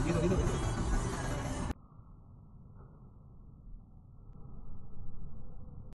quito, quito, quito.